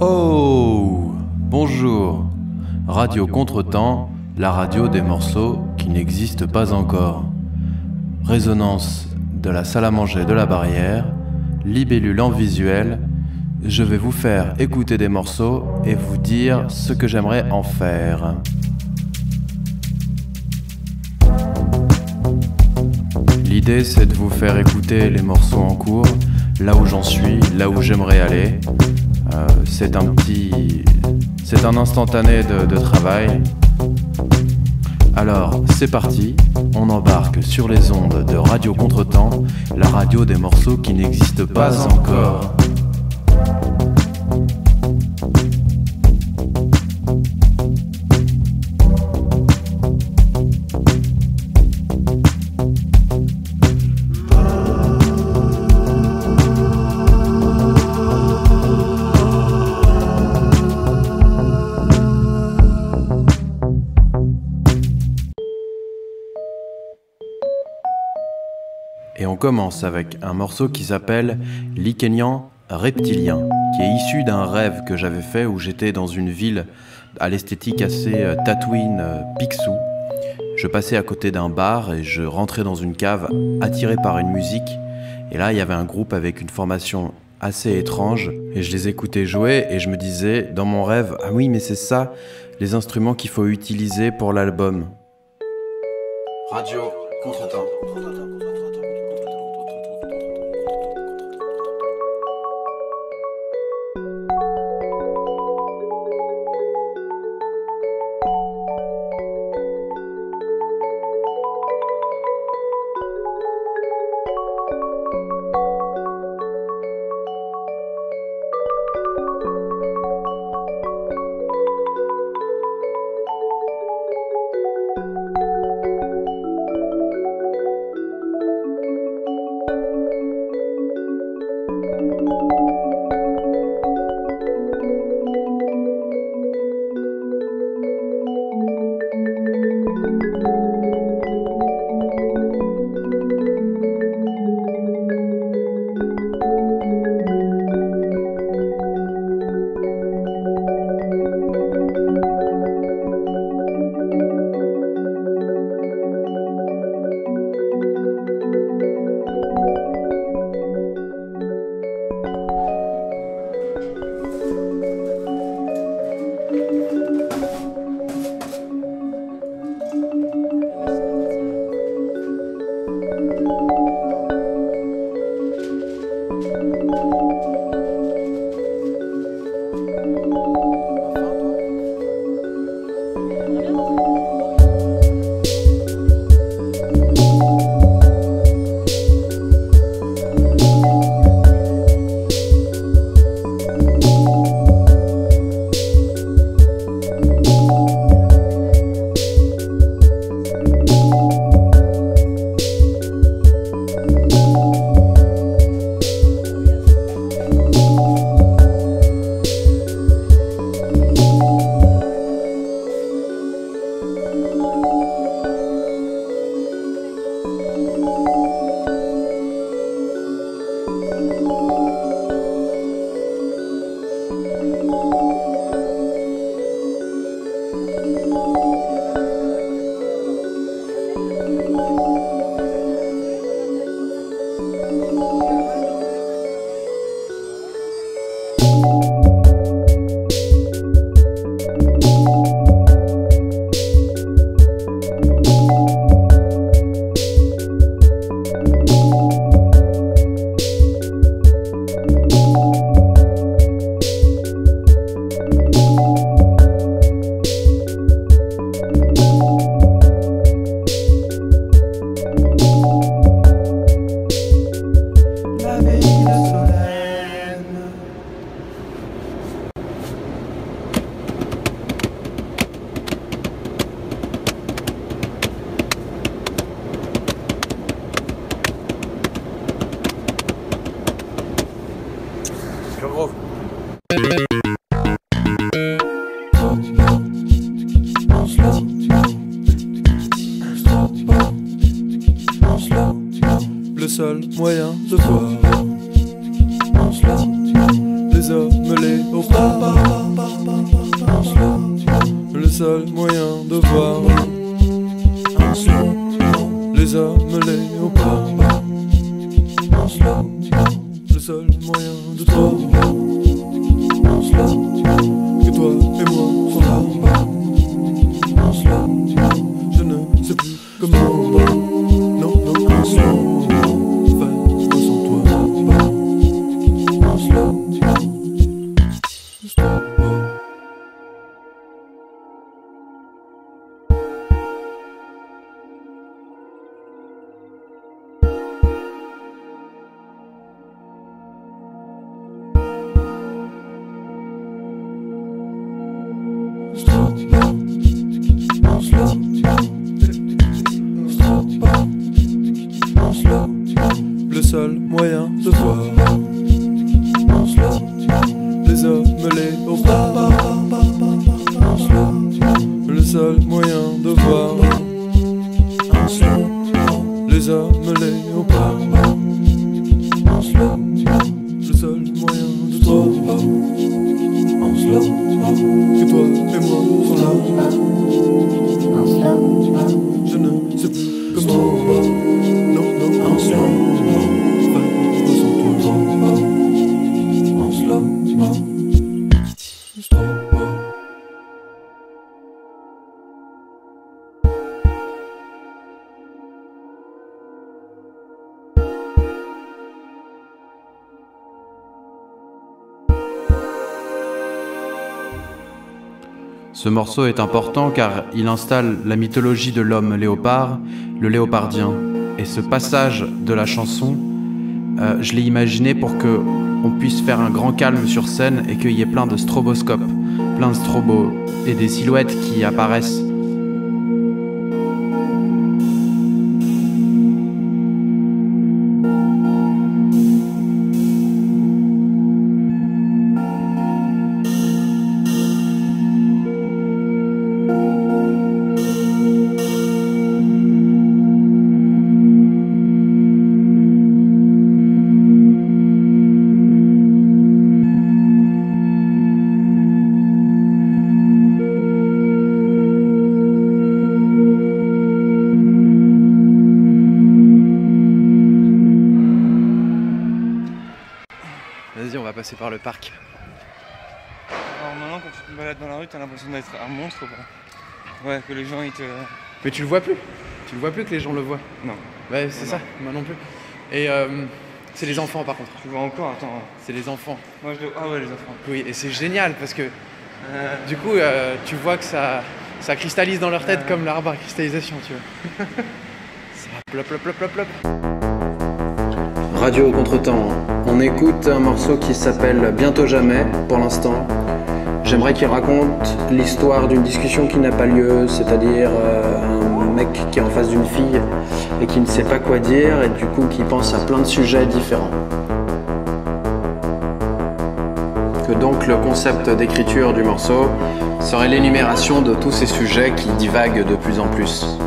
Oh Bonjour Radio Contretemps, la radio des morceaux qui n'existent pas encore. Résonance de la salle à manger de la barrière, libellule en visuel, je vais vous faire écouter des morceaux et vous dire ce que j'aimerais en faire. L'idée c'est de vous faire écouter les morceaux en cours, là où j'en suis, là où j'aimerais aller. Euh, c'est un petit... C'est un instantané de, de travail. Alors, c'est parti, on embarque sur les ondes de Radio Contretemps, la radio des morceaux qui n'existent pas, encore. Commence avec un morceau qui s'appelle L'Ikenian reptilien, qui est issu d'un rêve que j'avais fait où j'étais dans une ville à l'esthétique assez euh, Tatooine euh, Picsou. Je passais à côté d'un bar et je rentrais dans une cave attiré par une musique. Et là, il y avait un groupe avec une formation assez étrange et je les écoutais jouer et je me disais dans mon rêve, ah oui, mais c'est ça les instruments qu'il faut utiliser pour l'album. Radio Contretemps. Je ne sais Ce morceau est important car il installe la mythologie de l'homme léopard, le léopardien. Et ce passage de la chanson, euh, je l'ai imaginé pour que on puisse faire un grand calme sur scène et qu'il y ait plein de stroboscopes, plein de strobos et des silhouettes qui apparaissent. L'impression d'être un monstre quoi. Ouais que les gens ils te. Mais tu le vois plus. Tu le vois plus que les gens le voient. Non. Ouais, c'est ça, moi non plus. Et euh, c'est les enfants par contre. Tu vois encore, attends. C'est les enfants. Moi je le. Ah ouais les enfants. Oui, et c'est génial parce que Euh, du coup, euh, tu vois que ça, ça cristallise dans leur tête Ouais. comme l'arbre à cristallisation, tu vois. ça plop, plop, plop, plop, plop. Radio Contretemps, on écoute un morceau qui s'appelle Bientôt Jamais pour l'instant. J'aimerais qu'il raconte l'histoire d'une discussion qui n'a pas lieu, c'est-à-dire euh, un mec qui est en face d'une fille et qui ne sait pas quoi dire et du coup qui pense à plein de sujets différents. Que donc le concept d'écriture du morceau serait l'énumération de tous ces sujets qui divaguent de plus en plus.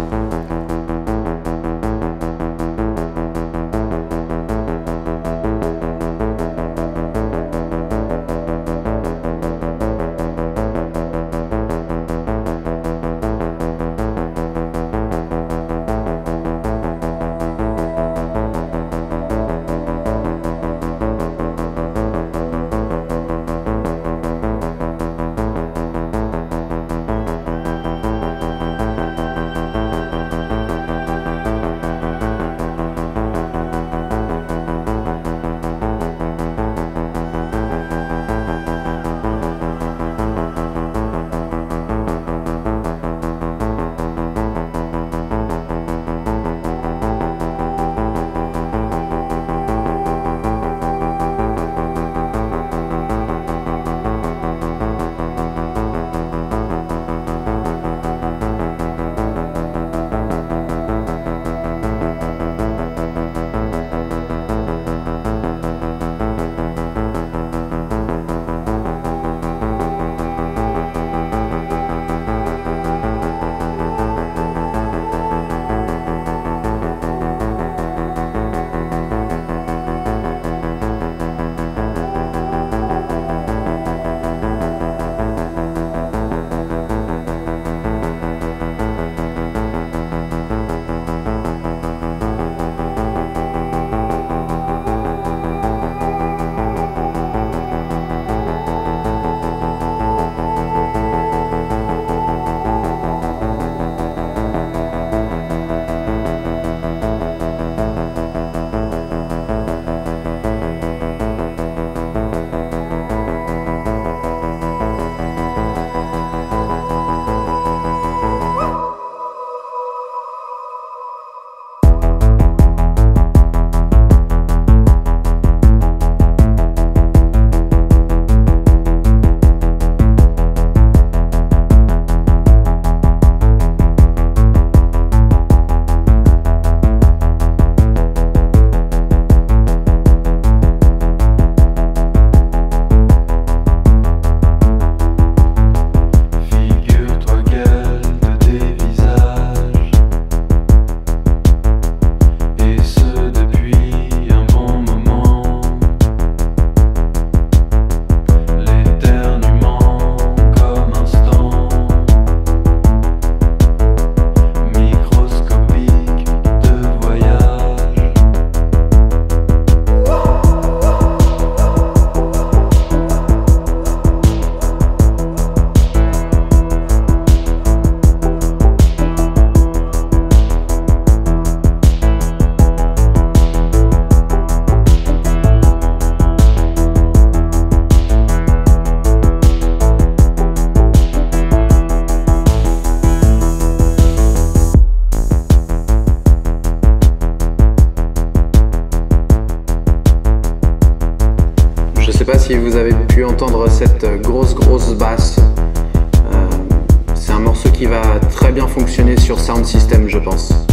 Sur Sound System, je pense.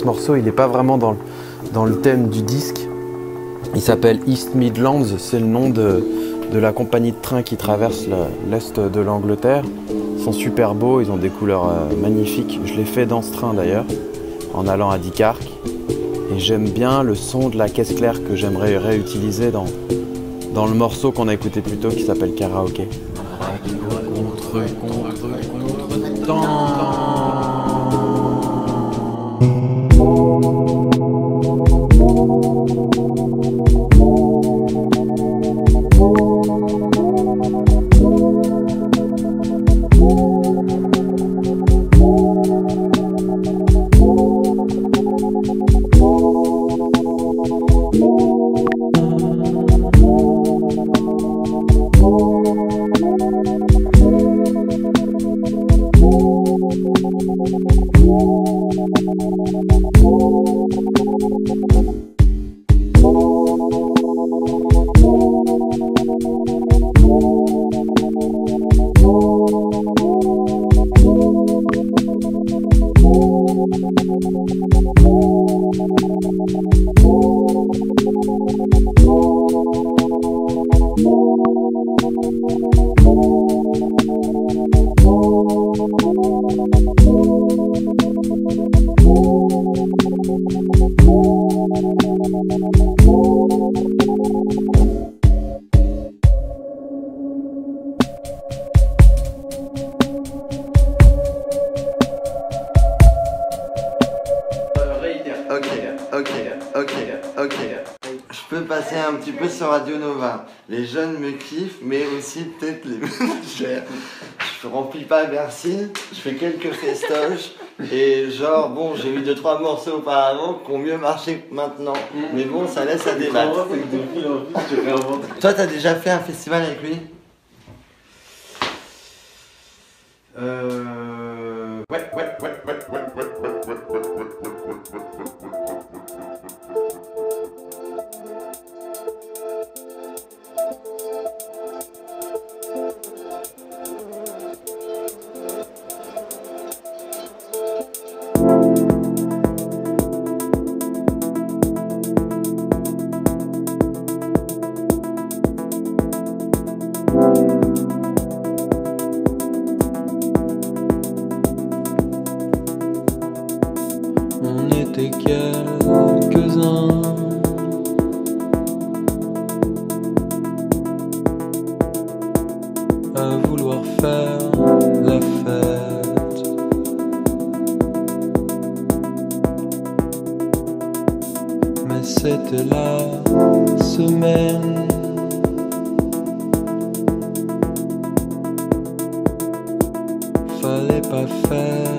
Ce morceau, il n'est pas vraiment dans le, dans le thème du disque. Il s'appelle East Midlands, c'est le nom de, de la compagnie de train qui traverse le- l'est de l'Angleterre. Ils sont super beaux, ils ont des couleurs euh, magnifiques. Je l'ai fait dans ce train d'ailleurs, en allant à Dicarc. Et j'aime bien le son de la caisse claire que j'aimerais réutiliser dans, dans le morceau qu'on a écouté plus tôt qui s'appelle. Contre, contre, contre, ok, ok, ok. Je peux passer un petit peu sur Radio Nova. Les jeunes me kiffent, mais aussi peut-être les ménagères. Je remplis pas Bercy, je fais quelques festoches. Et genre, bon, j'ai eu deux trois morceaux auparavant qui ont mieux marché que maintenant. Mais bon, ça laisse à débattre. Toi, t'as déjà fait un festival avec lui? Euh... Ouais, ouais, semaine. Fallait pas faire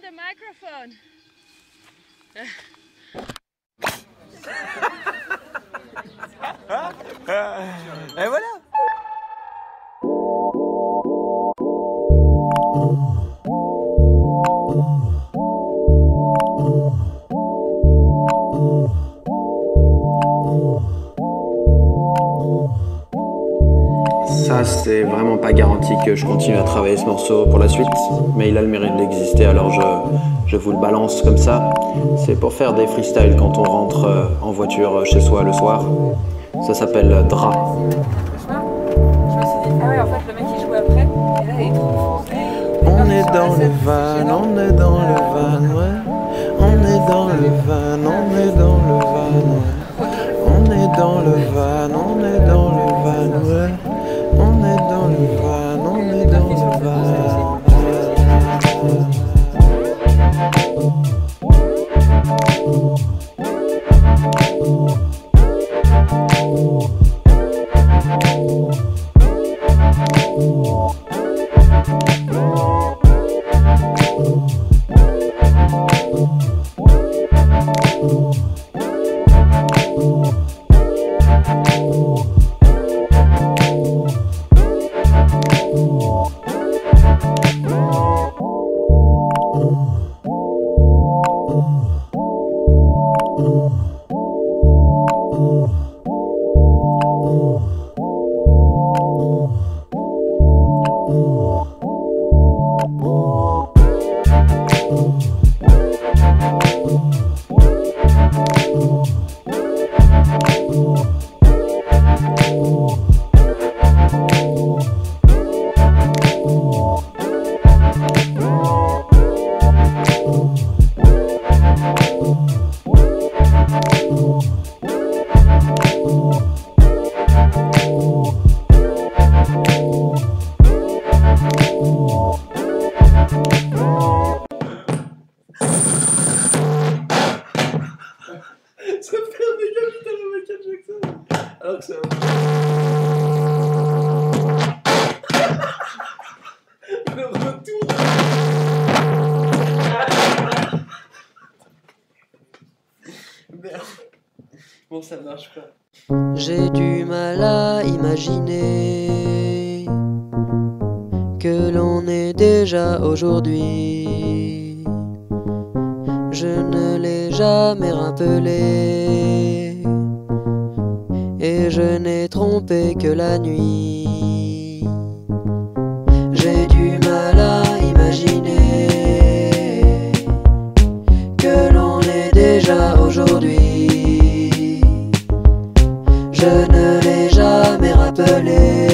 on the microphone. Et voilà que je continue à travailler ce morceau pour la suite, mais il a le mérite d'exister, alors je, je vous le balance comme ça. C'est pour faire des freestyles quand on rentre euh, en voiture chez soi le soir. Ça s'appelle euh, Dra. Je me suis dit, ah ouais, en fait, le mec il jouait après, et là il est trop On est dans le van, on est dans le van, ouais. On est dans le van, on est dans le van, ouais. On est dans le van, Alors que c'est un. Le retour. Merde. Bon, ça marche pas. J'ai du mal à imaginer que l'on est déjà aujourd'hui. Je ne l'ai jamais rappelé je n'ai trompé que la nuit. J'ai du mal à imaginer que l'on est déjà aujourd'hui. Je ne l'ai jamais rappelé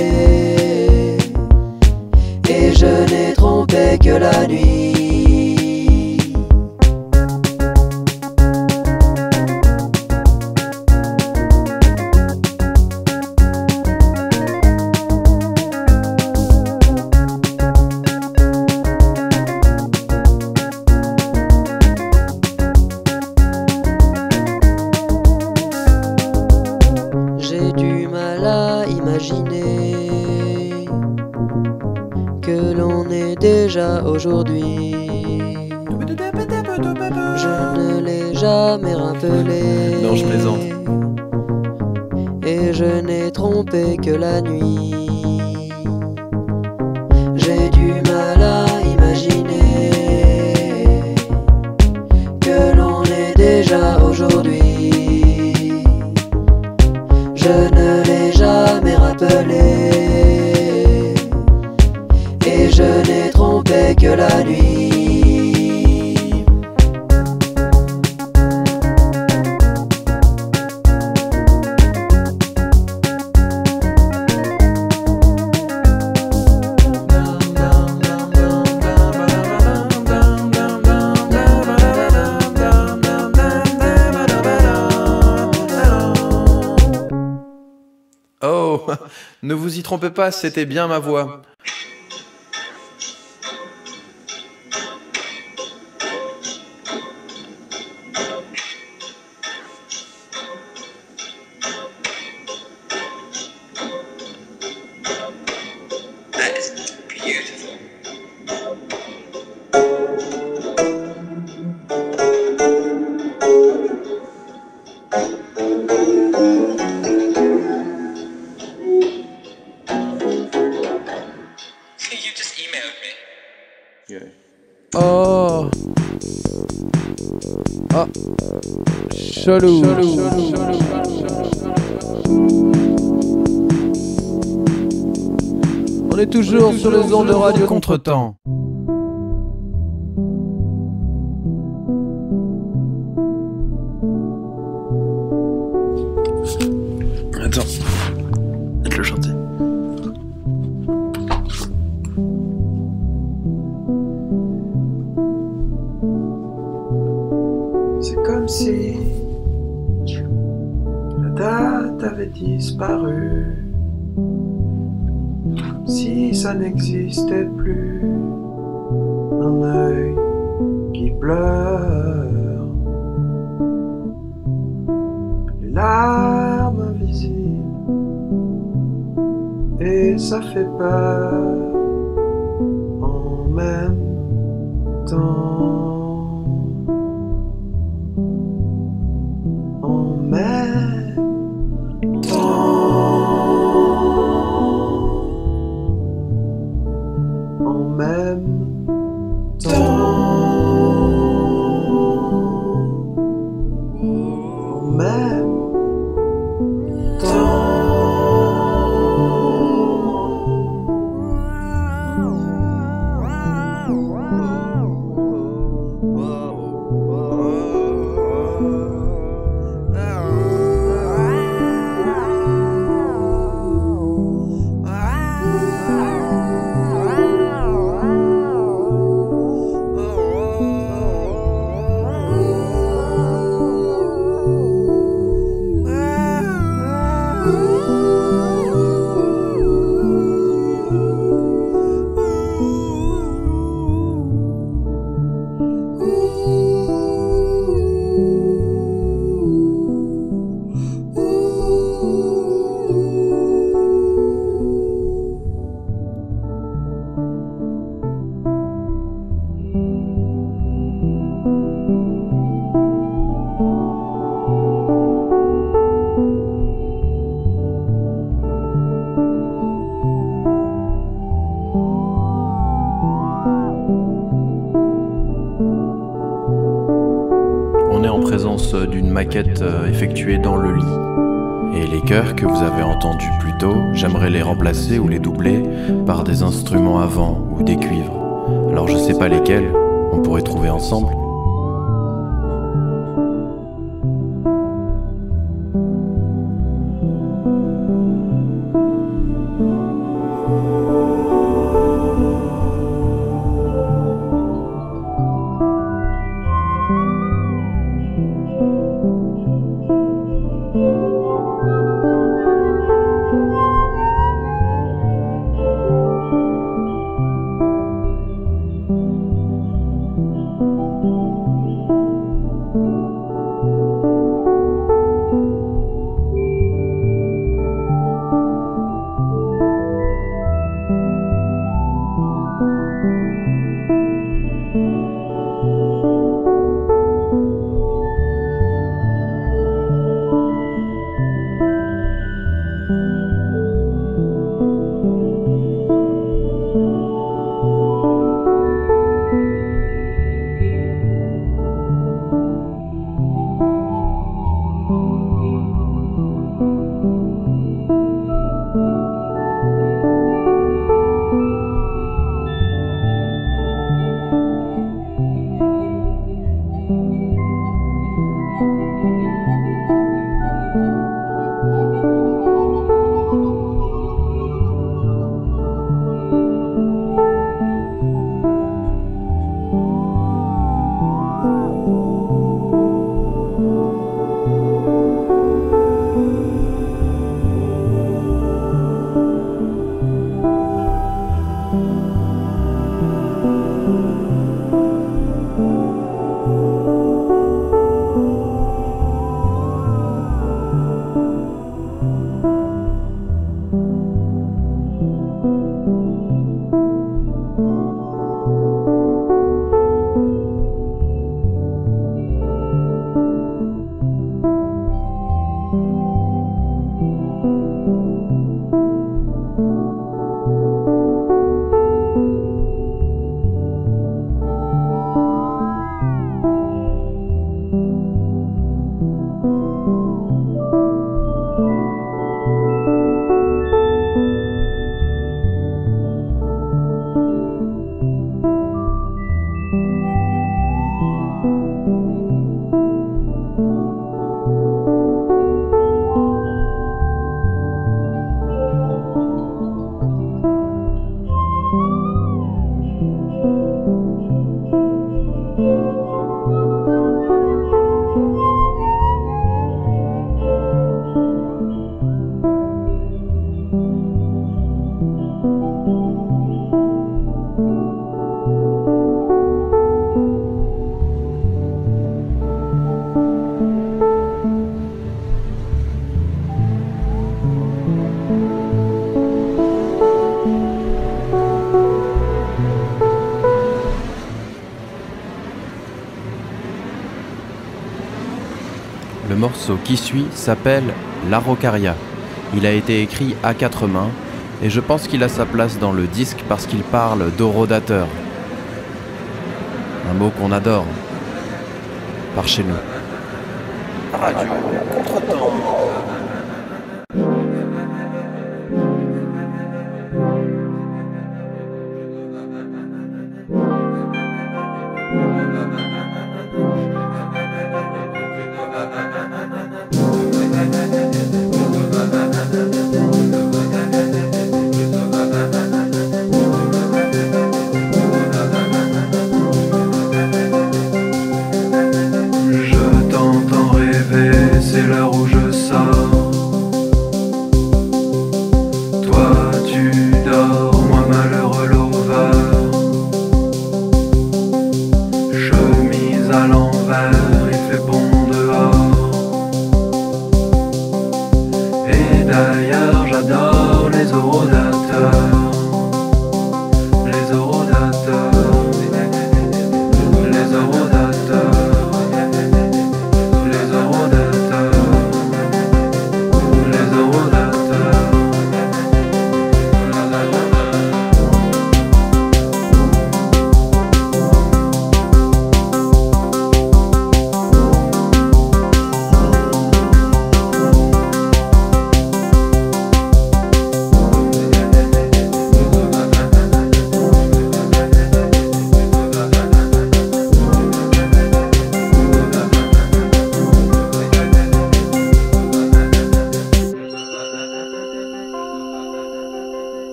et je n'ai trompé que la nuit. Que l'on est déjà aujourd'hui. Je ne l'ai jamais rappelé. Non, je plaisante. Et je n'ai trompé que la nuit. J'ai du mal à imaginer que l'on est déjà aujourd'hui. Je ne Oh, ne vous y trompez pas, c'était bien ma voix. Chelou. On est toujours sur les ondes de radio Contretemps. N'existait plus. Euh, d'une maquette euh, effectuée dans le lit Et les chœurs que vous avez entendus plus tôt, j'aimerais les remplacer ou les doubler par des instruments à vent ou des cuivres. Alors je sais pas lesquels, on pourrait trouver ensemble. Qui suit s'appelle L'Araucaria. Il a été écrit à quatre mains et je pense qu'il a sa place dans le disque parce qu'il parle d'orodateur. Un mot qu'on adore par chez nous.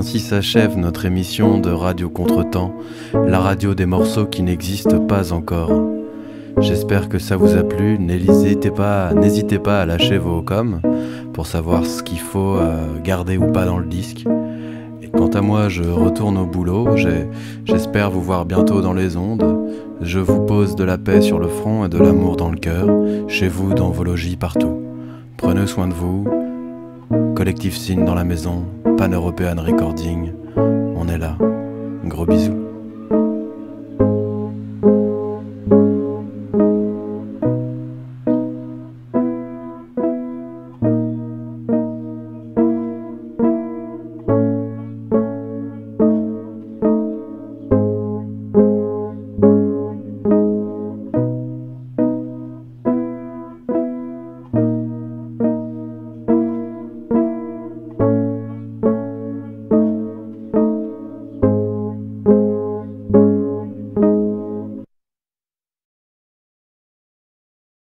Ainsi s'achève notre émission de Radio Contretemps, la radio des morceaux qui n'existent pas encore. J'espère que ça vous a plu. N'hésitez pas, n'hésitez pas à lâcher vos coms pour savoir ce qu'il faut euh, garder ou pas dans le disque. Et quant à moi, je retourne au boulot. J'espère vous voir bientôt dans les ondes. Je vous pose de la paix sur le front et de l'amour dans le cœur, chez vous, dans vos logis, partout. Prenez soin de vous. Collectif Signe dans la maison, Pan European Recording. On est là. Gros bisous.